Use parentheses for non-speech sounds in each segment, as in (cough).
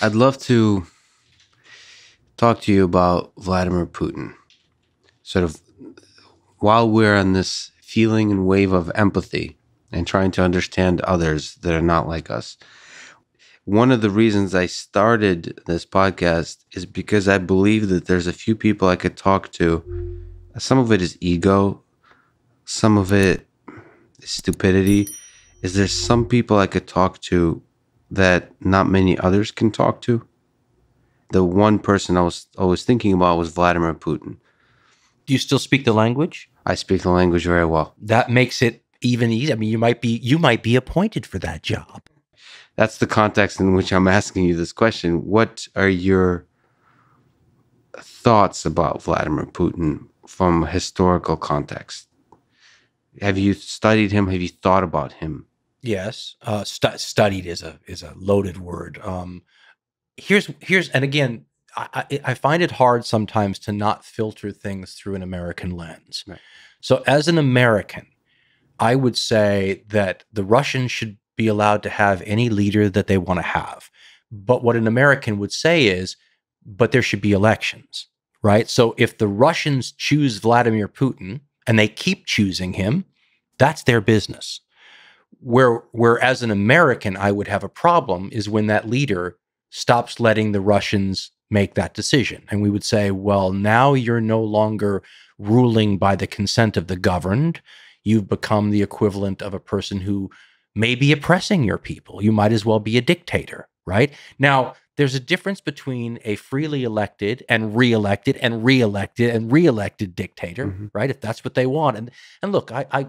I'd love to talk to you about Vladimir Putin. Sort of while we're on this feeling and wave of empathy and trying to understand others that are not like us. One of the reasons I started this podcast is because I believe that there's a few people I could talk to. Some of it is ego, some of it is stupidity. Is there some people I could talk to that not many others can talk to? The one person I was always thinking about was Vladimir Putin. Do you still speak the language? I speak the language very well. That makes it even easier. I mean, you might be you might be appointed for that job. That's the context in which I'm (laughs) asking you this question. What are your thoughts about Vladimir Putin from historical context? Have you studied him? Have you thought about him? Yes, uh, stu- studied is a is a loaded word. Um, here's here's and again, I, I, find it hard sometimes to not filter things through an American lens. Right. So, as an American, I would say that the Russians should be allowed to have any leader that they want to have. But what an American would say is, but there should be elections, right? So, if the Russians choose Vladimir Putin and they keep choosing him, that's their business. Where, where as an American, I would have a problem is when that leader stops letting the Russians make that decision. And we would say, well, now you're no longer ruling by the consent of the governed. You've become the equivalent of a person who may be oppressing your people. You might as well be a dictator, right? Now, there's a difference between a freely elected and reelected and reelected and reelected dictator, mm-hmm. right? If that's what they want. And and look, I, I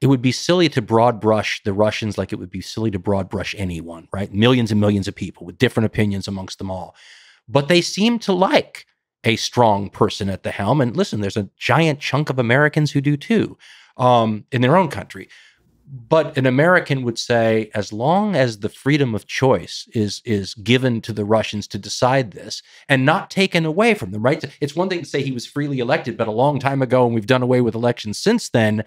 it would be silly to broad brush the Russians like it would be silly to broad brush anyone, right? Millions and millions of people with different opinions amongst them all but they seem to like a strong person at the helm. And listen, there's a giant chunk of Americans who do too um, in their own country. But an American would say, as long as the freedom of choice is is given to the Russians to decide this and not taken away from them, right? It's one thing to say he was freely elected, but a long time ago, and we've done away with elections since then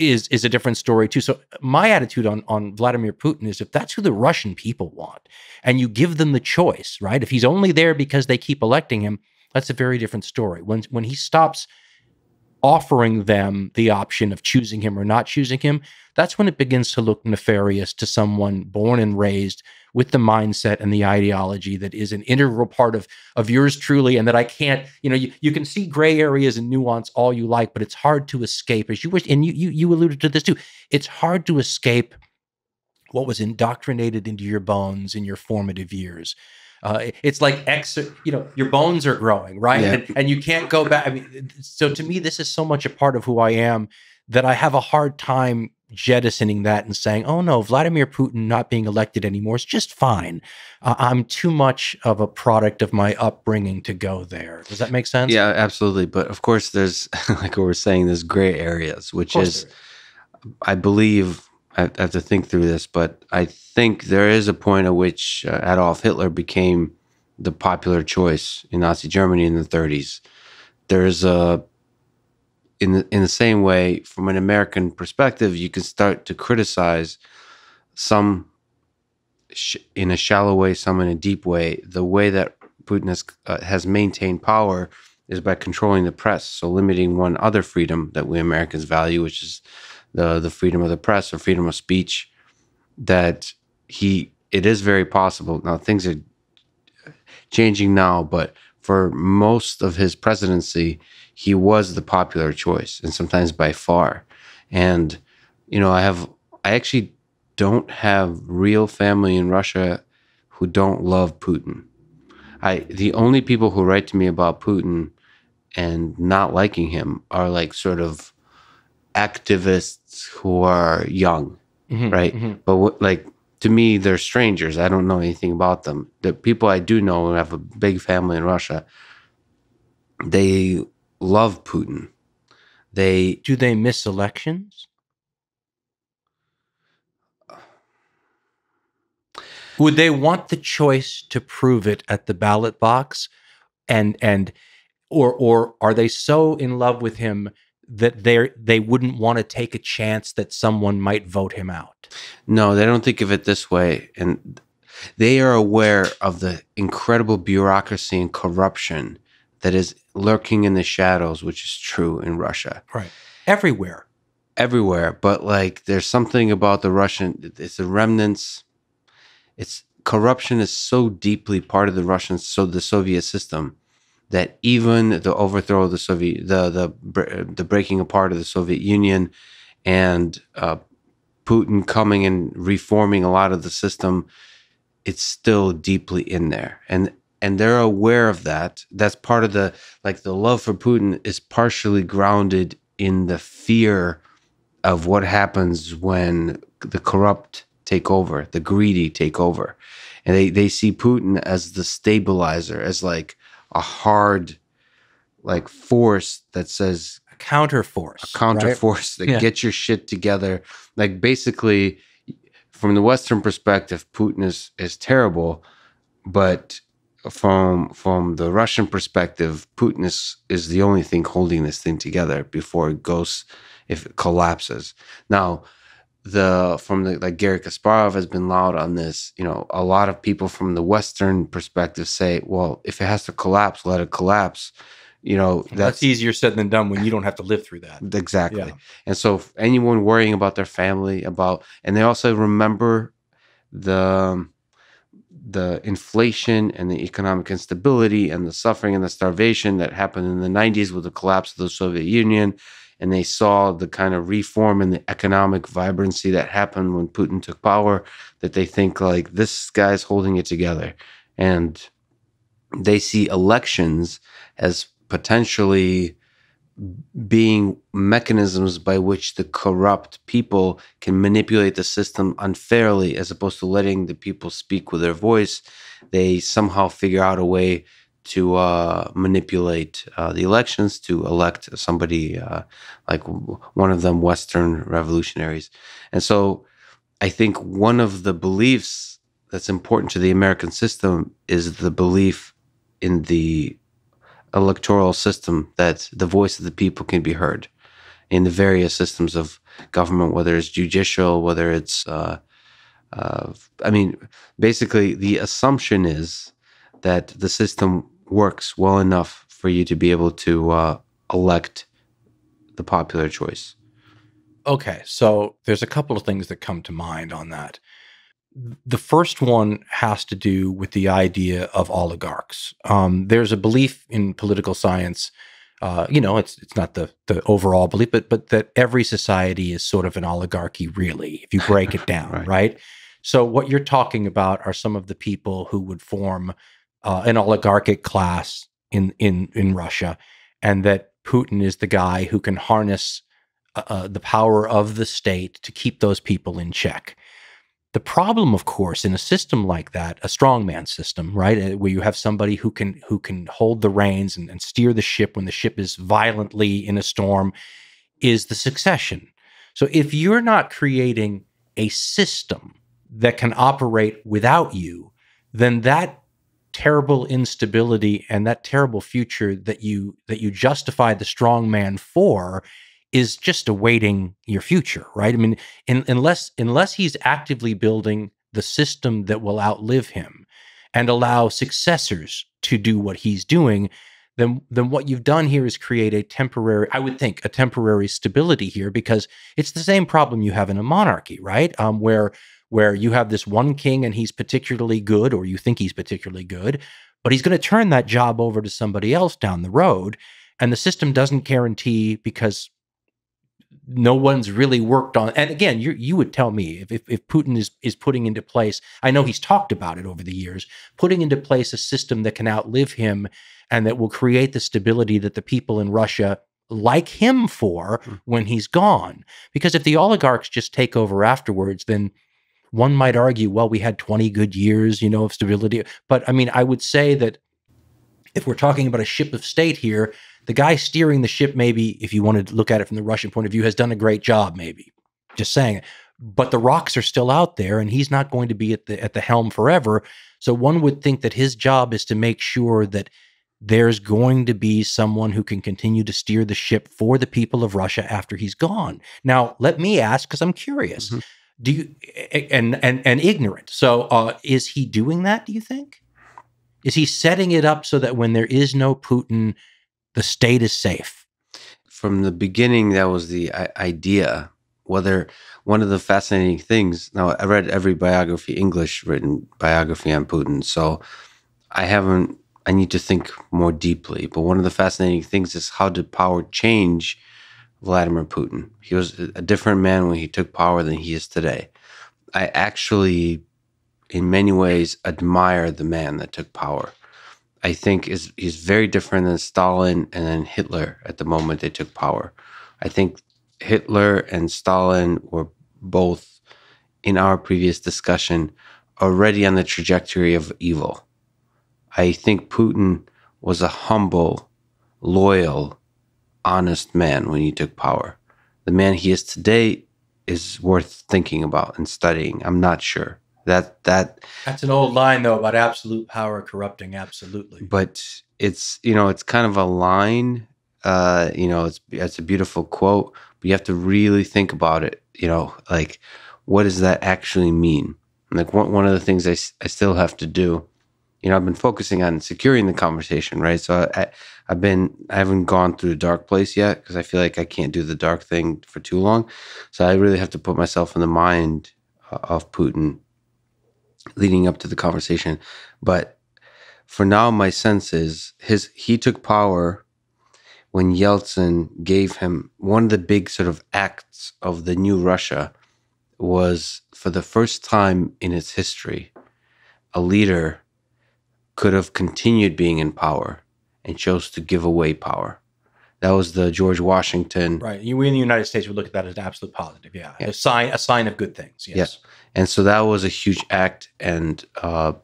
is is a different story too. So my attitude on on Vladimir Putin is if that's who the Russian people want and you give them the choice, right? If he's only there because they keep electing him, that's a very different story. When when he stops offering them the option of choosing him or not choosing him, that's when it begins to look nefarious to someone born and raised with the mindset and the ideology that is an integral part of of yours truly and that I can't, you know, you, you can see gray areas and nuance all you like, but it's hard to escape as you wish and you you you alluded to this too. It's hard to escape what was indoctrinated into your bones in your formative years. Uh, it's like ex, you know, your bones are growing, right? Yeah. And, and you can't go back. I mean, so to me, this is so much a part of who I am that I have a hard time jettisoning that and saying, "Oh no, Vladimir Putin not being elected anymore is just fine." Uh, I'm too much of a product of my upbringing to go there. Does that make sense? Yeah, absolutely. But of course, there's (laughs) like we were saying, there's gray areas, which is, I believe, I have to think through this, but I think there is a point at which uh, Adolf Hitler became the popular choice in Nazi Germany in the 30s. There's a in the, in the same way, from an American perspective, you can start to criticize some in a shallow way, some in a deep way. The way that Putin has, uh, has maintained power is by controlling the press, so limiting one other freedom that we Americans value, which is the the freedom of the press or freedom of speech. That he, it is very possible now. Things are changing now, but for most of his presidency, he was the popular choice and sometimes by far. And, you know, I have, I actually don't have real family in Russia who don't love Putin. I, the only people who write to me about Putin and not liking him are like sort of activists who are young, mm-hmm, right? Mm-hmm. But what, like, to me, they're strangers. I don't know anything about them. The people I do know who have a big family in Russia, they love Putin. They do they miss elections? Would they want the choice to prove it at the ballot box, and and or or are they so in love with him that they they wouldn't want to take a chance that someone might vote him out? No, they don't think of it this way, and They are aware of the incredible bureaucracy and corruption that is lurking in the shadows, which is true in Russia. Right. Everywhere. Everywhere. But like there's something about the Russian, it's the remnants. It's corruption is so deeply part of the Russian, so the Soviet system that even the overthrow of the Soviet, the the the breaking apart of the Soviet Union, and uh, Putin coming and reforming a lot of the system, it's still deeply in there, and and they're aware of that. That's part of the like the love for Putin is partially grounded in the fear of what happens when the corrupt take over, the greedy take over, and they they see Putin as the stabilizer, as like a hard like force that says a counter force a counter right? force that yeah. get your shit together like basically from the western perspective putin is is terrible but from from the russian perspective putin is is the only thing holding this thing together before it goes if it collapses now the from the like Garry Kasparov has been loud on this. You know, a lot of people from the Western perspective say, well, if it has to collapse, let it collapse. You know, that's, that's easier said than done when you don't have to live through that. Exactly. Yeah. And so anyone worrying about their family, about and they also remember the the inflation and the economic instability and the suffering and the starvation that happened in the 90s with the collapse of the Soviet Union and they saw the kind of reform and the economic vibrancy that happened when Putin took power that they think like this guy's holding it together. And they see elections as potentially being mechanisms by which the corrupt people can manipulate the system unfairly as opposed to letting the people speak with their voice they somehow figure out a way to uh, manipulate uh, the elections to elect somebody uh, like one of them Western revolutionaries. And so I think one of the beliefs that's important to the American system is the belief in the electoral system that the voice of the people can be heard in the various systems of government, whether it's judicial, whether it's, uh, uh, I mean, basically the assumption is that the system works well enough for you to be able to uh, elect the popular choice. Okay, so there's a couple of things that come to mind on that. The first one has to do with the idea of oligarchs. Um, there's a belief in political science. Uh, you know, it's it's not the the overall belief, but but that every society is sort of an oligarchy, really, if you break it (laughs) down, right. right? So what you're talking about are some of the people who would form uh, an oligarchic class in in in Russia, and that Putin is the guy who can harness uh, uh, the power of the state to keep those people in check. The problem, of course, in a system like that, a strongman system, right, uh, where you have somebody who can who can hold the reins and, and steer the ship when the ship is violently in a storm, is the succession. So if you're not creating a system that can operate without you, then that terrible instability and that terrible future that you that you justify the strong man for is just awaiting your future right i mean in, unless unless he's actively building the system that will outlive him and allow successors to do what he's doing then then what you've done here is create a temporary i would think a temporary stability here because it's the same problem you have in a monarchy right um, where where you have this one king and he's particularly good, or you think he's particularly good, but he's going to turn that job over to somebody else down the road. And the system doesn't guarantee because no one's really worked on. And again, you you would tell me if, if, if Putin is is putting into place. I know he's talked about it over the years, putting into place a system that can outlive him and that will create the stability that the people in Russia like him for mm. when he's gone. Because if the oligarchs just take over afterwards, then one might argue, well, we had 20 good years, you know, of stability. But I mean, I would say that if we're talking about a ship of state here, the guy steering the ship, maybe, if you wanted to look at it from the Russian point of view, has done a great job, maybe. Just saying. But the rocks are still out there, and he's not going to be at the at the helm forever. So one would think that his job is to make sure that there's going to be someone who can continue to steer the ship for the people of Russia after he's gone. Now, let me ask, because I'm curious. Mm-hmm Do you and and and ignorant? So, uh, is he doing that? Do you think? Is he setting it up so that when there is no Putin, the state is safe? From the beginning, that was the idea. Whether one of the fascinating things. Now, I read every biography, English written biography on Putin, so I haven't. I need to think more deeply. But one of the fascinating things is how did power change Vladimir Putin? He was a different man when he took power than he is today. I actually in many ways admire the man that took power. I think is he's very different than Stalin and then Hitler at the moment they took power. I think Hitler and Stalin were both in our previous discussion already on the trajectory of evil. I think Putin was a humble, loyal, honest man when he took power. The man he is today is worth thinking about and studying. I'm not sure. That that that's an old line though about absolute power corrupting absolutely. But it's you know it's kind of a line. Uh, you know it's it's a beautiful quote, but you have to really think about it. You know, like what does that actually mean? Like one one of the things I I still have to do. You know, I've been focusing on securing the conversation, right? So I, I've been I haven't gone through the dark place yet because I feel like I can't do the dark thing for too long. So I really have to put myself in the mind uh, of Putin leading up to the conversation. But for now, my sense is his he took power when Yeltsin gave him one of the big sort of acts of the new Russia was for the first time in its history, a leader could have continued being in power and chose to give away power. That was the George Washington. Right. We in the United States would look at that as an absolute positive. Yeah. yeah. A sign, a sign of good things. Yes. yes. And so that was a huge act. And uh,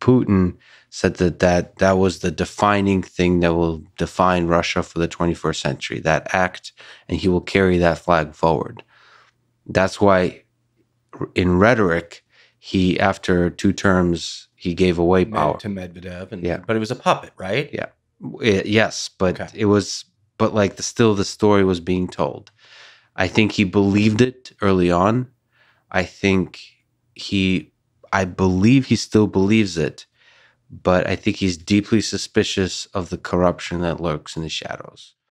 Putin said that, that that was the defining thing that will define Russia for the 21st century, that act. And he will carry that flag forward. That's why in rhetoric, he, after two terms, he gave away power to Medvedev. And, yeah. But it was a puppet, right? Yeah. It, yes. But okay. it was but like the, still the story was being told. I think he believed it early on. I think he, I believe he still believes it, but I think he's deeply suspicious of the corruption that lurks in the shadows.